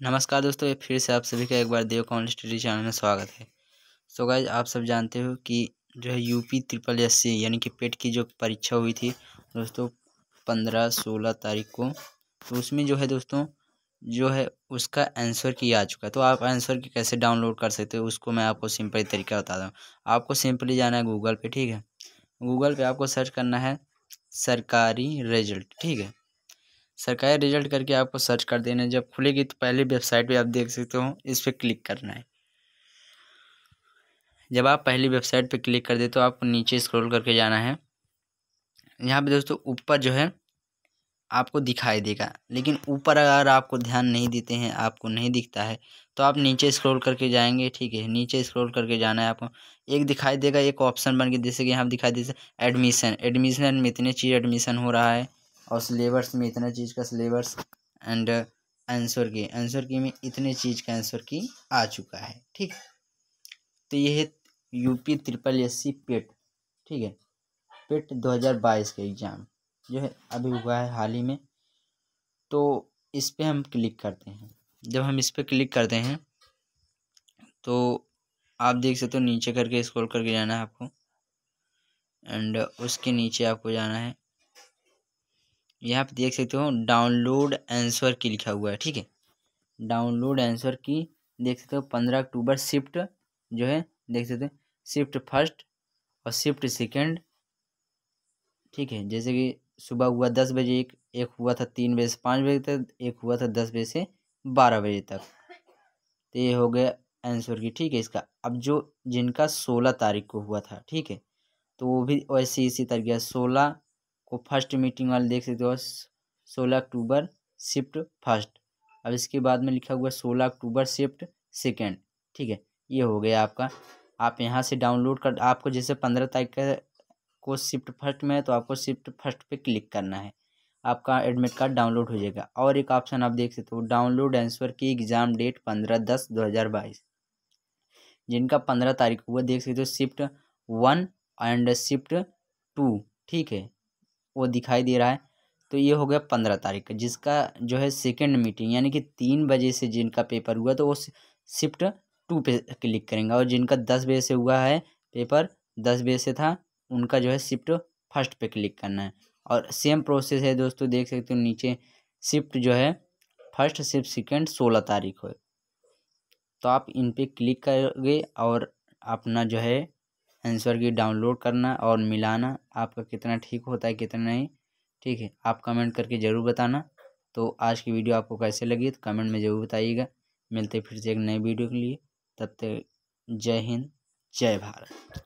नमस्कार दोस्तों फिर से आप सभी का एक बार देव कॉल स्टडी चैनल में स्वागत है। सो so गाइज़ आप सब जानते हो कि जो है यूपी ट्रिपल एस सी यानी कि पेट की जो परीक्षा हुई थी दोस्तों पंद्रह सोलह तारीख को तो उसमें जो है दोस्तों, जो है उसका आंसर की आ चुका है। तो आप आंसर की कैसे डाउनलोड कर सकते हो, उसको मैं आपको सिंपल तरीका बता दूँ। आपको सिंपली जाना है गूगल पे, ठीक है? गूगल पे आपको सर्च करना है सरकारी रिज़ल्ट ठीक है? सरकारी रिज़ल्ट करके आपको सर्च कर देना है। जब खुलेगी तो पहले वेबसाइट पे आप देख सकते हो, इस पर क्लिक करना है। जब आप पहली वेबसाइट पे क्लिक कर दे तो आपको नीचे स्क्रॉल करके जाना है। यहाँ पे दोस्तों ऊपर जो है, आपको दिखाई देगा। लेकिन ऊपर अगर आपको ध्यान नहीं देते हैं, आपको नहीं दिखता है तो आप नीचे स्क्रॉल करके जाएँगे, ठीक है? नीचे स्क्रॉल करके जाना है आपको। एक दिखाई देगा, एक ऑप्शन बन के, जैसे कि यहाँ दिखाई दे एडमिशन। एडमिशन में इतने चीज़, एडमिशन हो रहा है। और सिलेबस में इतना चीज़ का syllabus and answer key answer key में इतने चीज़ का आंसर की आ चुका है, ठीक तो ये है UP triple S C PET ठीक है? पेट दो हज़ार बाईस का एग्ज़ाम जो है अभी हुआ है हाल ही में। तो इस पर हम क्लिक करते हैं। जब हम इस पर क्लिक करते हैं तो आप देख सकते हो नीचे करके स्क्रॉल करके जाना है आपको। एंड उसके नीचे आपको जाना है। यहाँ पे देख सकते हो डाउनलोड आंसर की लिखा हुआ है, ठीक है? डाउनलोड आंसर की देख सकते हो पंद्रह अक्टूबर शिफ्ट जो है, देख सकते हो शिफ्ट फ़र्स्ट और शिफ्ट सेकंड ठीक है? जैसे कि सुबह हुआ दस बजे एक एक हुआ था तीन बजे से पाँच बजे तक, एक हुआ था दस बजे से बारह बजे तक। तो ये हो गया आंसर की, ठीक है इसका? अब जो जिनका सोलह तारीख को हुआ था, ठीक है? तो वो भी वैसे इसी तरीके सोलह को फ़र्स्ट मीटिंग वाले देख सकते हो, सोलह अक्टूबर, शिफ्ट फ़र्स्ट। अब इसके बाद में लिखा हुआ सोलह अक्टूबर, शिफ्ट सेकेंड। ठीक है, ये हो गया आपका। आप यहाँ से डाउनलोड कर, आपको जैसे पंद्रह तारीख का को शिफ्ट फ़र्स्ट में है तो आपको शिफ्ट फ़र्स्ट पे क्लिक करना है। आपका एडमिट कार्ड डाउनलोड हो जाएगा। और एक ऑप्शन आप देख सकते हो, download answer key exam date पंद्रह दस दो हज़ार बाईस। जिनका पंद्रह तारीख हुआ देख सकते हो, shift one and shift two. ठीक है वो दिखाई दे रहा है। तो ये हो गया पंद्रह तारीख का, जिसका जो है सेकेंड मीटिंग यानी कि तीन बजे से जिनका पेपर हुआ तो वो शिफ्ट टू पे क्लिक करेंगे। और जिनका दस बजे से हुआ है पेपर दस बजे से था, उनका जो है शिफ्ट फ़र्स्ट पे क्लिक करना है। और सेम प्रोसेस है दोस्तों, देख सकते हो नीचे शिफ्ट जो है फ़र्स्ट शिफ्ट सेकेंड सोलह तारीख हो। तो आप इन पर क्लिक करोगे और अपना जो है आंसर की डाउनलोड करना और मिलाना, आपका कितना ठीक होता है, कितना नहीं, ठीक है? आप कमेंट करके ज़रूर बताना। तो आज की वीडियो आपको कैसे लगी तो कमेंट में ज़रूर बताइएगा। मिलते फिर से एक नए वीडियो के लिए। तब तक जय हिंद, जय भारत।